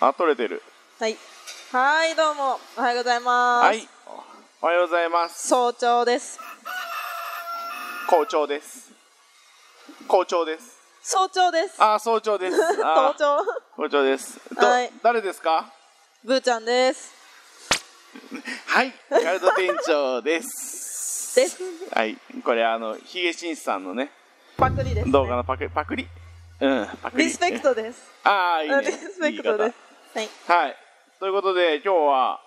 あ取れてる。はい。はいどうも。おはようございます。はい。おはようございます。早朝です。校長です。校長です。早朝です。あ早朝です。早あ朝。校長です。どはい。誰ですか？ブーちゃんです。はい。ガルド店長です。です。はい。これあのヒゲ紳士さんのねパクリです、ね、動画のパクパクリ？うん。リリスペクトです。ああいいね。リスペクトです。はい。はい。ということで今日は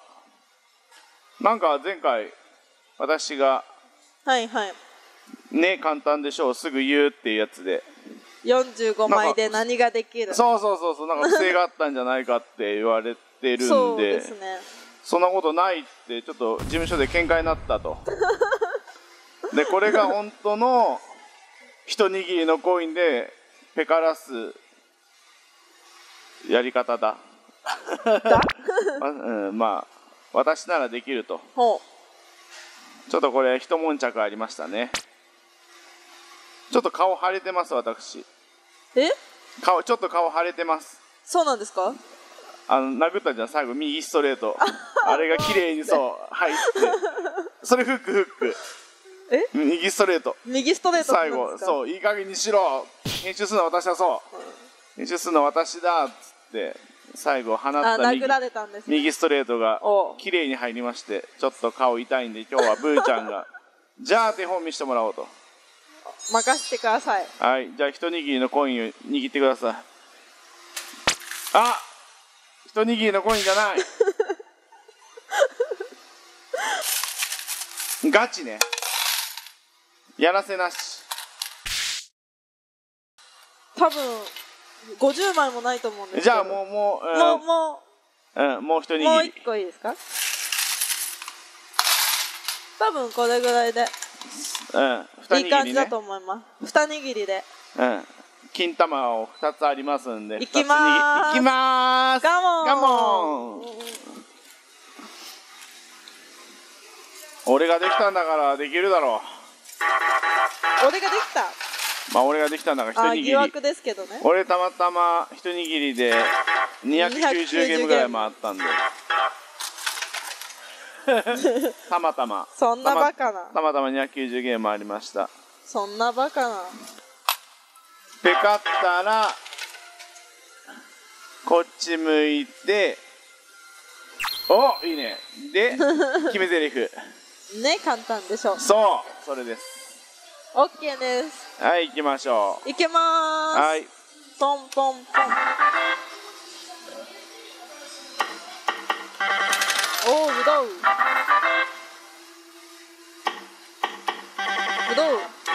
なんか前回私がはいはい。ね簡単でしょうすぐ言うっていうやつで。45枚で何ができる？そうそうそうそうなんか不正があったんじゃないかって言われてるんそうでですね。そんなことないってちょっと事務所で喧嘩になったと。でこれが本当の一握りのコインでペカラスやり方だ。だ？あ うん、まあ私ならできると。ほちょっとこれ一悶着ありましたね。ちょっと顔腫れてます私。うえ？顔ちょっと顔腫れてます。そうなんですか？あの殴ったじゃん最後右ストレート。あれが綺麗にそう入って。それフックフックえ？右ストレート。右ストレート最後。そういい加減にしろ。編集するのは私だそう。編集するのは私だっつって最後放っあた右殴られたんですね。右ストレートが綺麗に入りましてちょっと顔痛いんで今日はブーちゃんが じゃあ手本見してもらおうと。任せてください。はいじゃあ一握りのコインを握ってください。あ一握りのコインじゃない。ガチねやらせなし。多分50枚もないと思うんですじゃあもうもう、うん、もうもう。ん、もう一うもう握り一個いいですか？多分これぐらいで。うん二いい感じだ握りねと思います。二握りで。うん金玉を二つありますんで。いきまーすいきまーす。ガモン。ガモン。俺ができたんだからできるだろ俺ができた。うまあ俺ができたんだからあ一握り。疑惑ですけどね。俺たまたま一握りで290ゲームぐらい回ったんで。たまたま。そんなバカな。たまたま290ゲーム回りました。そんなバカな。ペカったらこっち向いておいいね。で決め台詞ね簡単でしょ。そうそれです。OK です。はい行きましょいけまーす。うはい。ポンポンポン。おうぶどうぶどう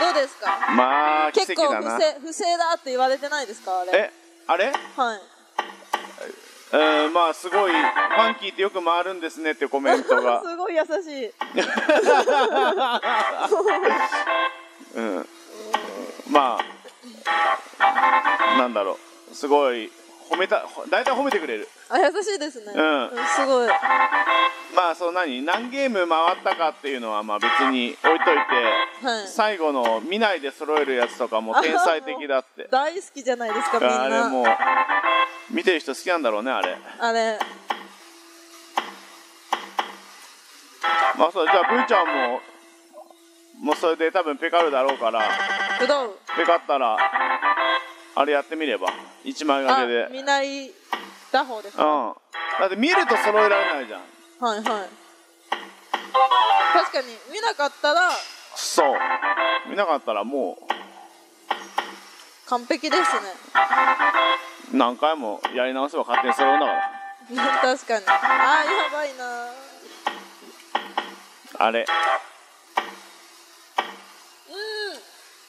どうですか？まあ奇結構不正不正だって言われてないですかあれ？えあれ？はいうんまあすごいファンキーってよく回るんですねってコメントが。すごい優しい。うん。まあなんだろう。すごい褒めた大体褒めてくれる。あ優しいですね。うん。すごい。まあそう何？何ゲーム回ったかっていうのはまあ別に置いといてはい。最後の見ないで揃えるやつとかも天才的だって。大好きじゃないですかみんな。あれもう見てる人好きなんだろうねあれ。あれ。まあそうじゃあブーちゃんももうそれで多分ペカるだろうからぶどうペカったらあれやってみれば。1枚あ掛けで。見ない打法ですか？うん。だって見ると揃えられないじゃん。はいはい。確かに見なかったらそう。見なかったらも完璧ですね。う何回もやり直せば勝手に揃うんだから確かに。あーやばいな。あれ。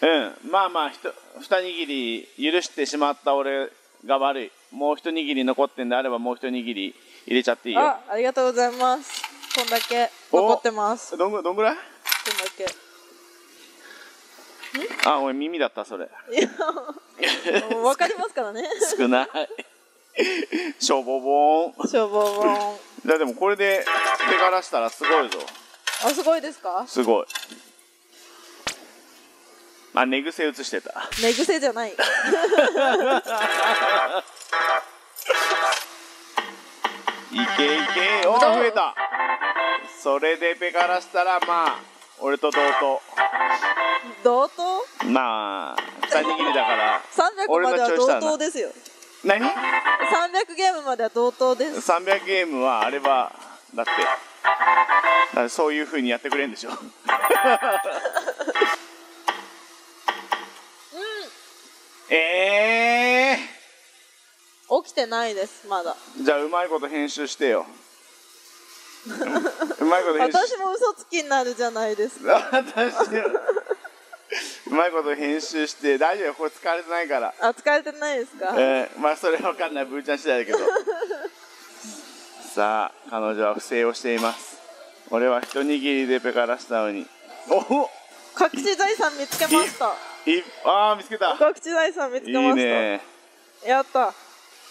うん。まあまあひと二握り許してしまった俺が悪い。もう一握り残ってんであればもう一握り入れちゃっていいよ。あありがとうございます。こんだけ残ってます。こんどんぐどんぐらい？だけ。あ俺耳だったそれいやもう分かりますからね。少ない。しょぼぼーん消防本。いやでもこれで手からしたらすごいぞ。あすごいですか？すごい。あ寝癖映してた。寝癖じゃない。けいけおー増えた。それでペからしたらまあ俺と同同等等？まあ二握りだから。300までは同等ですよ。何300ゲームまでは同等です。300ゲームはあれはだってそういうふうにやってくれるんでしょ。ええ起きてないですまだ。ー、じゃあうまいこと編集してよ。うまいこと編集。私も嘘つきになるじゃないですか。私うまいこと編集して大丈夫これ使われてないから。あ疲れてないですか？えー、まあそれわかんないブーちゃん次第だけど。さあ彼女は不正をしています。俺は一握りでペカラしたのに。おお隠し財産見つけました。いあー見つけた。隠し財産見ついけました。いね。やった。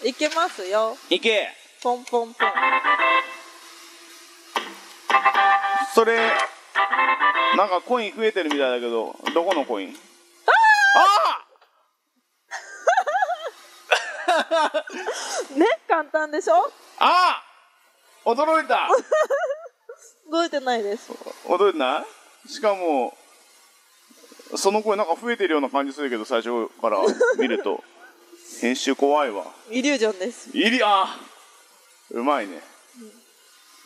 いけますよ。いけ。ポンポンポン。それなんかコイン増えてるみたいだけどどこのコイン？ね簡単でしょ？ああ驚いた！覚えてないです。驚いてない？しかもその声なんか増えてるような感じするけど最初から見ると。編集怖いわ。イリュージョンです。いりあうまいね、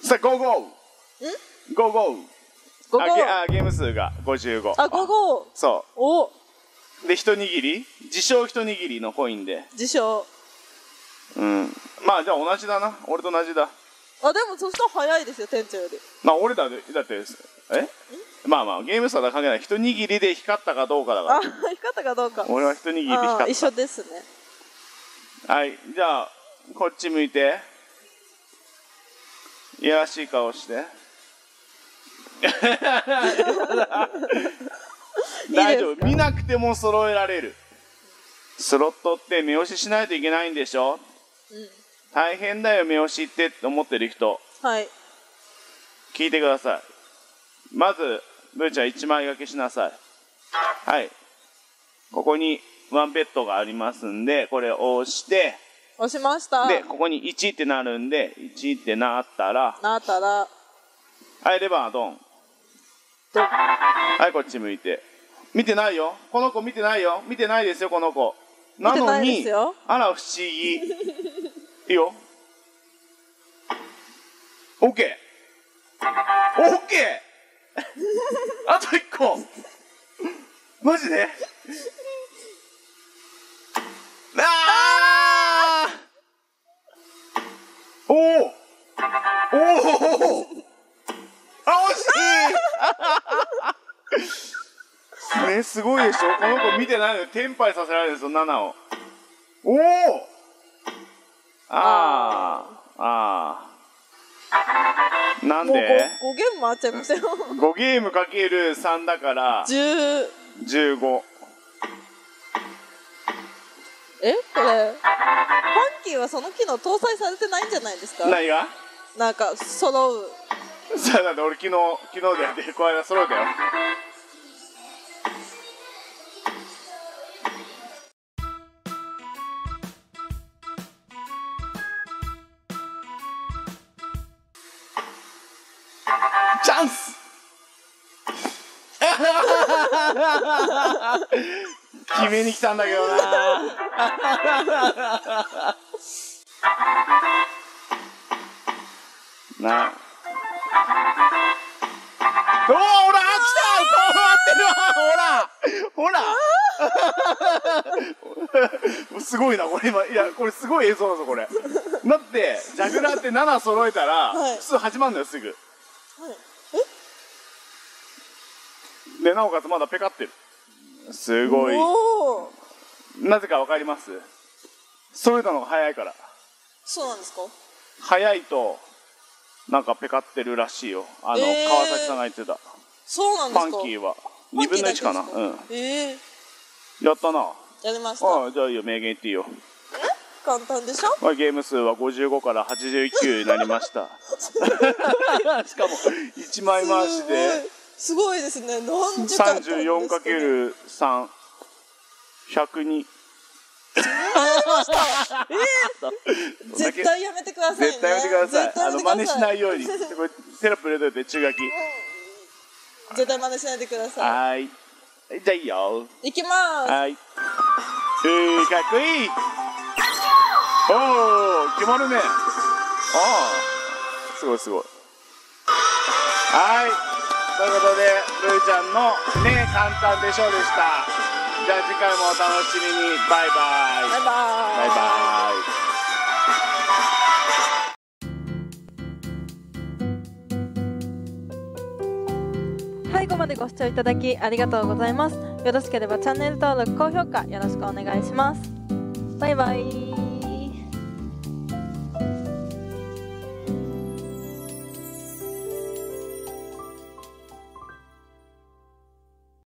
さあゴーゴー！ゴーゴーあゲあゲーム数が55あ午後そお。うで一握り？自称一握りのコインで。自称。うん。まあじゃあ同じだな。俺と同じだ。あでもそしたら早いですよ店長より。まあ俺だってだってえ？まあまあゲーム差は関係ない。一握りで光ったかどうかだかあら光ったかどうか。俺は一握りで光った。あ一緒ですね。はいじゃあこっち向いて。いやらしい顔して 大丈夫。見なくても揃えられる。スロットって目押ししないといけないんでしょ？うん。大変だよ目押しってって思ってる人。はい。聞いてください。まずブーちゃん1枚掛けしなさい。はい。ここにワンベッドがありますんでこれを押して押しました。でここに1ってなるんで1ってなったらなったら。はいレバードンはいこっち向いて。見てないよ。この子見てないよ。見てないですよこの子。なのにあら不思議。いいよ。OK OK あと1個。マジで？あー！おおおおあ惜しい。ねすごいでしょ。この子見てないのにテンパイさせられるんですよ7を。おお！あーあー。なんもう 5, でゲーム回っちゃいましたよ5ゲームかける3だから。10 15え？これファンキーはその機能搭載されてないんじゃないですか？何が？なんか揃うさあなんで俺昨日昨日でやってこの間揃えたよ。チャンス！決めに来たんだけどな。なあ。おおほら来たこうなってるわほらほら。すごいなこれ今いやこれすごい映像だぞこれ。だってジャグラーって7揃えたら、はい。普通始まるんだよすぐ。でなおかつまだペカってる。すごい。なぜかわかります？揃えたのが早いから。そうなんですか？早いとなんかペカってるらしいよ。あの、えー、川崎さんが言ってた。そうなんですか？パンキーは。2分の1かな？うん。ええー、やったな。やりました。ああじゃあいいよ。名言言っていいよ。え？簡単でしょ、まあ、ゲーム数は55から89になりました。しかも1枚回しで。すごい。ですね。何十回 34×3102 え、絶対やめてください、ね、絶対やめてください。あの真似しないように。これテロプレゼントで注書き。絶対真似しないでください。はい。じゃあいいよ。いきます。はい。えー、かっこいい。おお、決まるね。ああ、すごいすごい。はい。ということで、ルーちゃんのね、簡単でしょうでした。じゃあ次回もお楽しみに。バイバイ。バイバイ。バイバイ。最後までご視聴いただきありがとうございます。よろしければチャンネル登録高評価よろしくお願いします。バイバイ